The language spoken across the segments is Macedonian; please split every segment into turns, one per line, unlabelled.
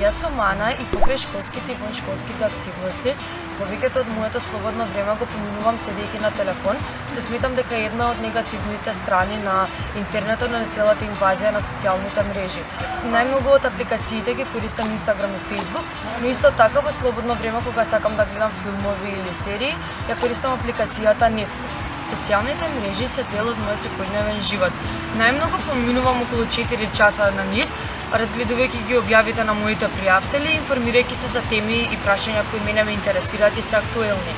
Јас сум Ана и покрај школските и воншколските активности, повеќето од моето слободно време го поминувам седејќи на телефон, што сметам дека е една од негативните страни на интернетот на целата инвазија на социјалните мрежи. Најмногу од апликациите ги користам Instagram и Facebook, но исто така во слободно време кога сакам да гледам филмови или серии, ја користам апликацијата Netflix. Социјалните мрежи се дел од мојот секојдневен живот. Најмногу поминувам околу 4 часа на нив, разгледувајќи ги објавите на моите пријатели, информирајќи се за теми и прашања кои мене ме интересираат и се актуелни.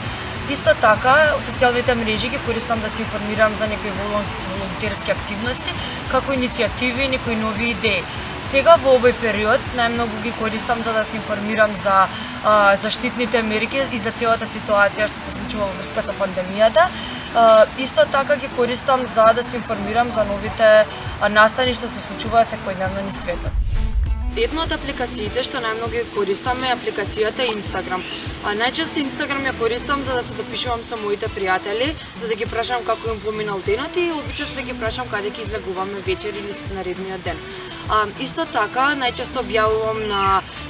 Исто така, социјалните мрежи ги користам да се информирам за некои волонтерски активности, како иницијативи и некои нови идеи. Сега во овој период најмногу ги користам за да се информирам за а, заштитните мерки и за целата ситуација што се случува во врска со пандемијата. А, исто така ги користам за да се информирам за новите настани што се случува секојдневно ни светот. Една од апликациите што најмногу ја користам е апликацијата Instagram. А најчесто Инстаграм ја користам за да се допишувам со моите пријатели, за да ги прашам како им поминал денот и обичам да ги прашам каде ќе излегуваме вечер или наредниот ден. А, исто така, најчесто објавувам на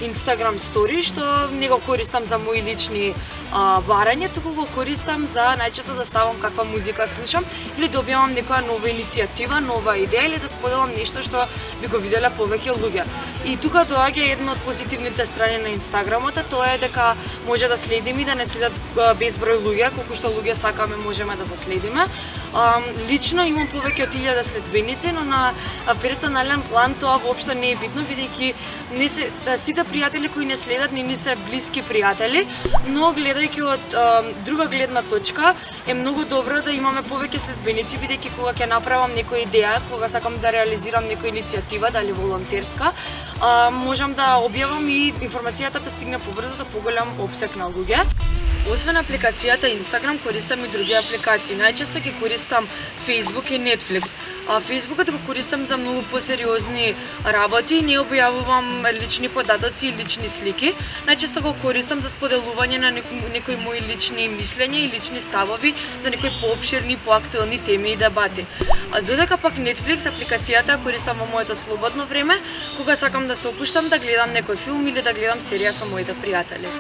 Инстаграм стори, што не го користам за мои лични а, барање, туку го користам за најчесто да ставам каква музика слушам или да објавам некоја нова иницијатива, нова идеја или да споделам нешто што би го виделе повеќе луѓе. И тука доаѓа една од позитивните страни на Инстаграмот, тоа е дека може може да следиме и да не следат безброј луѓе, колку што луѓе сакаме можеме да заследиме. Лично имам повеќе од 1000 следбеници, но на персонален план тоа воопшто не е битно, бидејќи не се сите пријатели кои не следат не ни се блиски пријатели, но гледајќи од друга гледна точка е многу добро да имаме повеќе следбеници бидејќи кога ќе направам некоја идеја, кога сакам да реализирам некоја иницијатива, дали волонтерска, можам да објавам и информацијата да стигне побрзо до поголем обсек на луѓе. Освен апликацијата Instagram, користам и други апликации. Најчесто ги користам Facebook и Netflix. А Facebookот го користам за многу посериозни работи, не објавувам лични податоци и лични слики. Најчесто го користам за споделување на некои мои лични мислења и лични ставови за некои пообширни, поактуелни теми и дебати. А додека пак Netflix апликацијата користам во моето слободно време, кога сакам да се опуштам да гледам некој филм или да гледам серија со моите пријатели.